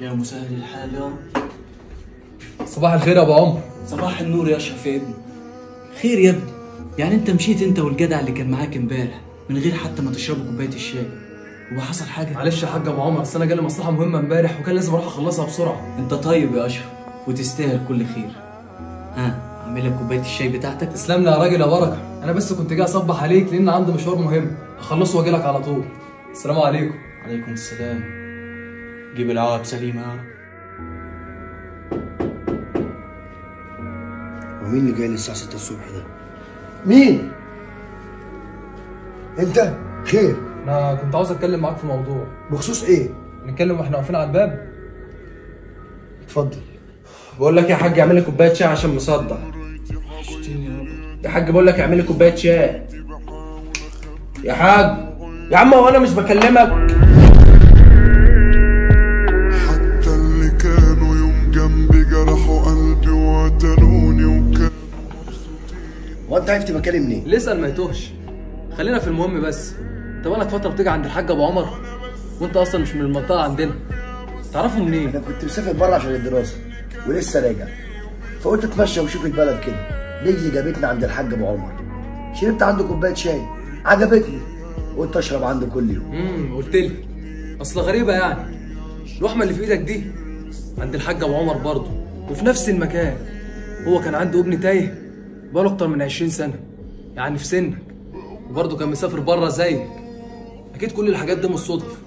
يا مسهل الحال. يا صباح الخير يا أبو عمر. صباح النور يا اشرف يا ابني. خير يا ابني. يعني أنت مشيت أنت والجدع اللي كان معاك إمبارح من غير حتى ما تشربوا كوباية الشاي؟ هو حصل حاجة؟ معلش يا حاج أبو عمر أصل أنا جالي مصلحة مهمة إمبارح وكان لازم أروح أخلصها بسرعة. أنت طيب يا أشرف وتستاهل كل خير. ها أعمل لك كوباية الشاي بتاعتك؟ تسلم لي يا راجل يا بركة. أنا بس كنت جاي أصبح عليك لأن عندي مشوار مهم. أخلصه وأجي لك على طول. السلام عليكم. عليكم السلام. جيب العقب رب ومين اللي جاي لي الساعة 6 الصبح ده؟ مين؟ أنت؟ خير أنا كنت عاوز أتكلم معاك في موضوع بخصوص إيه؟ نتكلم وإحنا واقفين على الباب اتفضل بقول لك يا حاج اعمل لي كوباية شاي عشان مصدع يا حاج بقول لك اعمل لي كوباية شاي يا حاج يا عم هو أنا مش بكلمك هو أنت عرفت مكاني منين؟ يسال ما يتوهش خلينا في المهم بس. انت بقالك فترة بتيجي عند الحاج أبو عمر؟ وانت أصلا مش من المنطقة عندنا. تعرفه منين؟ أنا كنت مسافر بره عشان الدراسة ولسه راجع. فقلت أتمشى وأشوف البلد كده. رجلي جابتني عند الحاج أبو عمر. شربت عنده كوباية شاي. عجبتني. قلت أشرب عنده كل يوم. امم قلت لي. أصل غريبة يعني. اللحمه اللي في إيدك دي عند الحاج أبو عمر برضه وفي نفس المكان. هو كان عنده ابن تايه. بقاله أكتر من 20 سنة يعني في سنك. وبرضه كان مسافر بره زيك. أكيد كل الحاجات دي مش صدف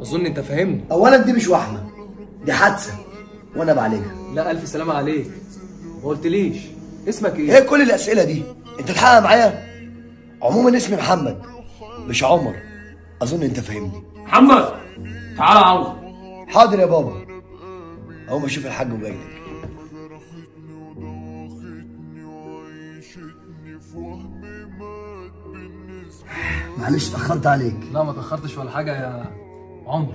أظن أنت فاهمني. أولا دي مش وحمة دي حادثة. وأنا بعالجها. لا ألف سلامة عليك. ما قلتليش. اسمك إيه؟ إيه كل الأسئلة دي؟ أنت تحقق معايا؟ عموما اسمي محمد مش عمر. أظن أنت فاهمني. محمد! تعال عاوز حاضر يا بابا. ما أشوف الحاج وجاي لك معلش اتأخرت عليك. لا ما تأخرتش ولا حاجة يا عمر